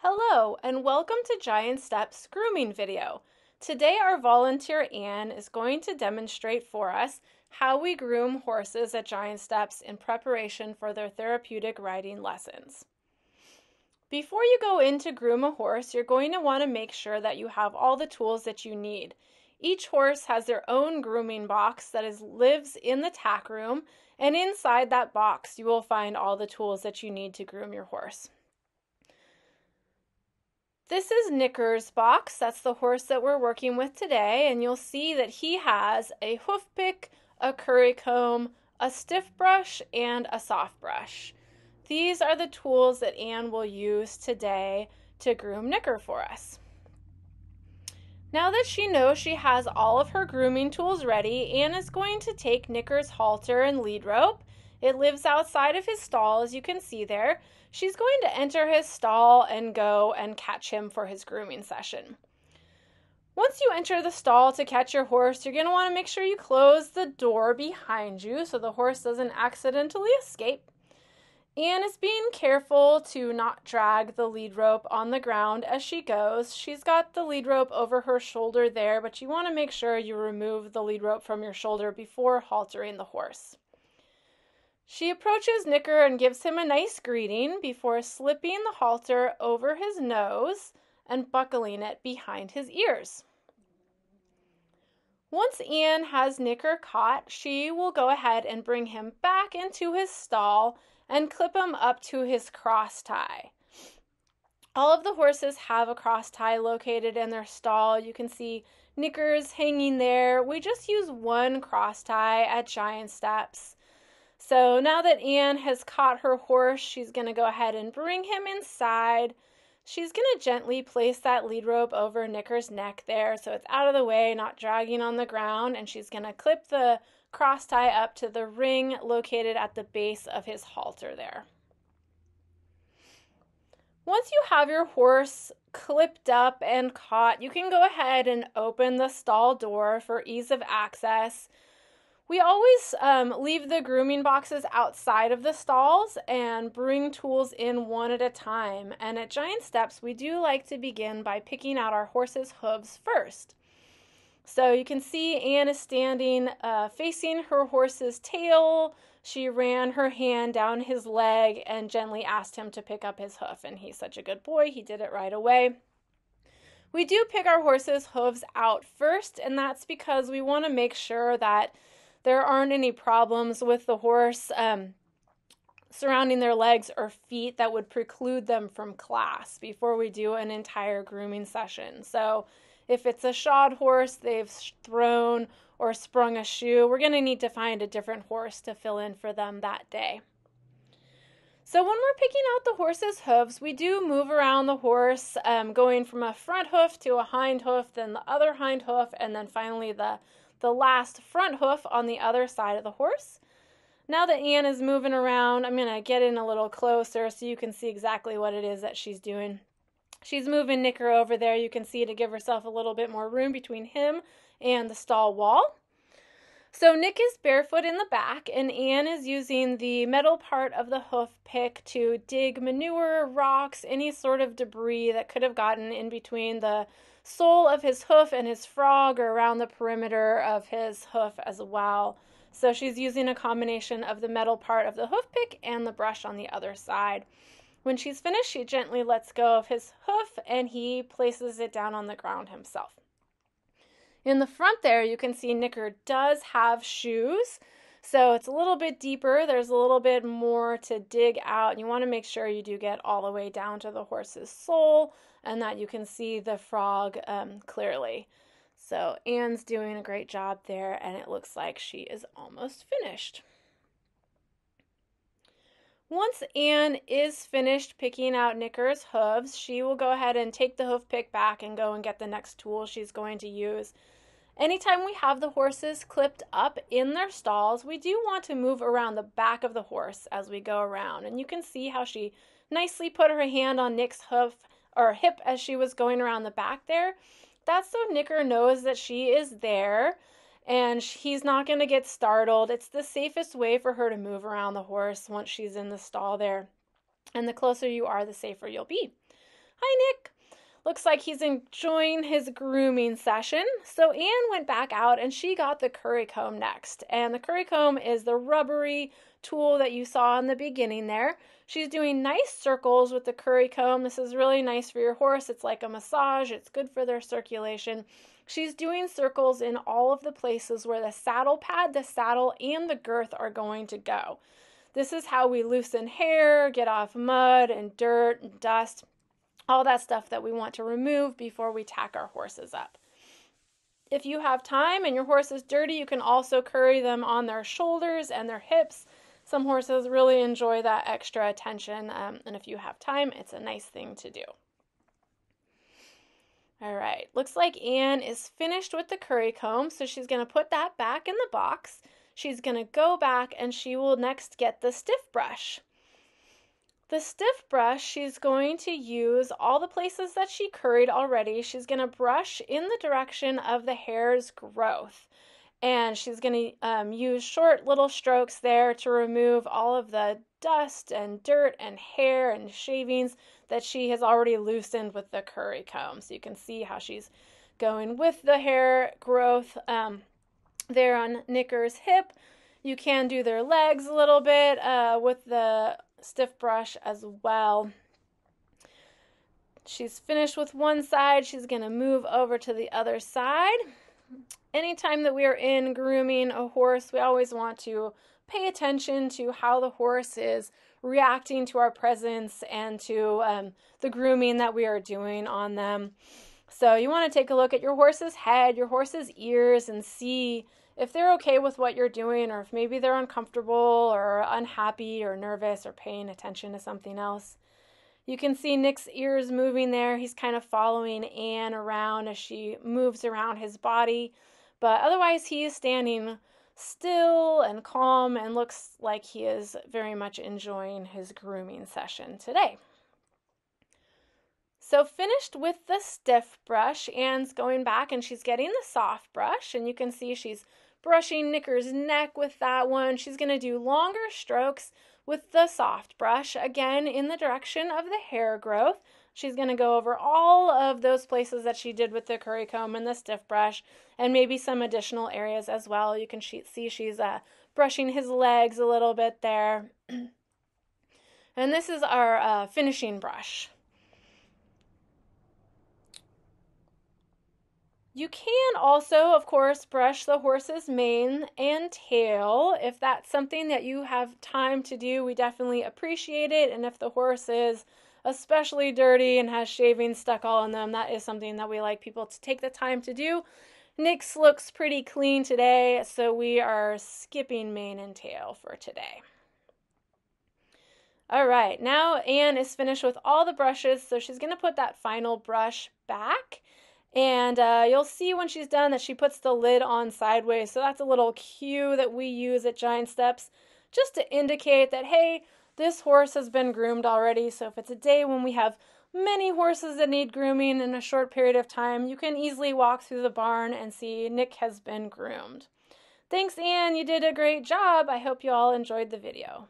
Hello and welcome to Giant Steps grooming video. Today our volunteer Anne is going to demonstrate for us how we groom horses at Giant Steps in preparation for their therapeutic riding lessons. Before you go in to groom a horse, you're going to want to make sure that you have all the tools that you need. Each horse has their own grooming box that is lives in the tack room, and inside that box you will find all the tools that you need to groom your horse. This is Knicker's box. That's the horse that we're working with today, and you'll see that he has a hoof pick, a curry comb, a stiff brush, and a soft brush. These are the tools that Anne will use today to groom Knicker for us. Now that she knows she has all of her grooming tools ready, Anne is going to take Knicker's halter and lead rope. It lives outside of his stall, as you can see there. She's going to enter his stall and go and catch him for his grooming session. Once you enter the stall to catch your horse, you're going to want to make sure you close the door behind you so the horse doesn't accidentally escape. Anne is being careful to not drag the lead rope on the ground as she goes. She's got the lead rope over her shoulder there, but you want to make sure you remove the lead rope from your shoulder before haltering the horse. She approaches Knicker and gives him a nice greeting before slipping the halter over his nose and buckling it behind his ears. Once Anne has Knicker caught, she will go ahead and bring him back into his stall and clip him up to his cross tie. All of the horses have a cross tie located in their stall. You can see Knickers hanging there. We just use one cross tie at Giant Steps. So now that Anne has caught her horse, she's going to go ahead and bring him inside. She's going to gently place that lead rope over Knicker's neck there so it's out of the way, not dragging on the ground. And she's going to clip the cross tie up to the ring located at the base of his halter there. Once you have your horse clipped up and caught, you can go ahead and open the stall door for ease of access. We always um, leave the grooming boxes outside of the stalls and bring tools in one at a time. And at Giant Steps, we do like to begin by picking out our horse's hooves first. So you can see Anne is standing uh, facing her horse's tail. She ran her hand down his leg and gently asked him to pick up his hoof. And he's such a good boy, he did it right away. We do pick our horse's hooves out first, and that's because we want to make sure that there aren't any problems with the horse um, surrounding their legs or feet that would preclude them from class before we do an entire grooming session. So, if it's a shod horse, they've thrown or sprung a shoe, we're going to need to find a different horse to fill in for them that day. So, when we're picking out the horse's hooves, we do move around the horse, um, going from a front hoof to a hind hoof, then the other hind hoof, and then finally the the last front hoof on the other side of the horse. Now that Anne is moving around, I'm going to get in a little closer so you can see exactly what it is that she's doing. She's moving Knicker over there, you can see, to give herself a little bit more room between him and the stall wall. So Nick is barefoot in the back, and Anne is using the metal part of the hoof pick to dig manure, rocks, any sort of debris that could have gotten in between the sole of his hoof and his frog or around the perimeter of his hoof as well. So she's using a combination of the metal part of the hoof pick and the brush on the other side. When she's finished, she gently lets go of his hoof and he places it down on the ground himself. In the front there, you can see Knicker does have shoes. So it's a little bit deeper. There's a little bit more to dig out. And you want to make sure you do get all the way down to the horse's sole and that you can see the frog um, clearly. So Anne's doing a great job there, and it looks like she is almost finished. Once Anne is finished picking out Knicker's hooves, she will go ahead and take the hoof pick back and go and get the next tool she's going to use. Anytime we have the horses clipped up in their stalls, we do want to move around the back of the horse as we go around. And you can see how she nicely put her hand on Nick's hoof or hip as she was going around the back there. That's so Knicker knows that she is there and he's not going to get startled. It's the safest way for her to move around the horse once she's in the stall there. And the closer you are, the safer you'll be. Hi, Nick. Looks like he's enjoying his grooming session. So Anne went back out and she got the curry comb next. And the curry comb is the rubbery tool that you saw in the beginning there. She's doing nice circles with the curry comb. This is really nice for your horse. It's like a massage, it's good for their circulation. She's doing circles in all of the places where the saddle pad, the saddle, and the girth are going to go. This is how we loosen hair, get off mud and dirt and dust all that stuff that we want to remove before we tack our horses up. If you have time and your horse is dirty, you can also curry them on their shoulders and their hips. Some horses really enjoy that extra attention, um, and if you have time, it's a nice thing to do. All right, looks like Anne is finished with the curry comb, so she's going to put that back in the box. She's going to go back and she will next get the stiff brush. The stiff brush, she's going to use all the places that she curried already. She's going to brush in the direction of the hair's growth. And she's going to um, use short little strokes there to remove all of the dust and dirt and hair and shavings that she has already loosened with the curry comb. So you can see how she's going with the hair growth um, there on Knicker's hip. You can do their legs a little bit uh, with the stiff brush as well. She's finished with one side. She's going to move over to the other side. Anytime that we are in grooming a horse, we always want to pay attention to how the horse is reacting to our presence and to um, the grooming that we are doing on them. So, you want to take a look at your horse's head, your horse's ears, and see if they're okay with what you're doing, or if maybe they're uncomfortable or unhappy or nervous or paying attention to something else. You can see Nick's ears moving there. He's kind of following Anne around as she moves around his body. But otherwise, he is standing still and calm and looks like he is very much enjoying his grooming session today. So finished with the stiff brush, Anne's going back and she's getting the soft brush, and you can see she's brushing Knicker's neck with that one. She's going to do longer strokes with the soft brush, again in the direction of the hair growth. She's going to go over all of those places that she did with the curry comb and the stiff brush, and maybe some additional areas as well. You can see she's uh, brushing his legs a little bit there. and this is our uh, finishing brush. You can also, of course, brush the horse's mane and tail. If that's something that you have time to do, we definitely appreciate it. And if the horse is especially dirty and has shavings stuck all in them, that is something that we like people to take the time to do. Nick's looks pretty clean today, so we are skipping mane and tail for today. All right, now Anne is finished with all the brushes, so she's going to put that final brush back. And uh, you'll see when she's done that she puts the lid on sideways. So that's a little cue that we use at Giant Steps just to indicate that, hey, this horse has been groomed already. So if it's a day when we have many horses that need grooming in a short period of time, you can easily walk through the barn and see Nick has been groomed. Thanks, Anne. You did a great job. I hope you all enjoyed the video.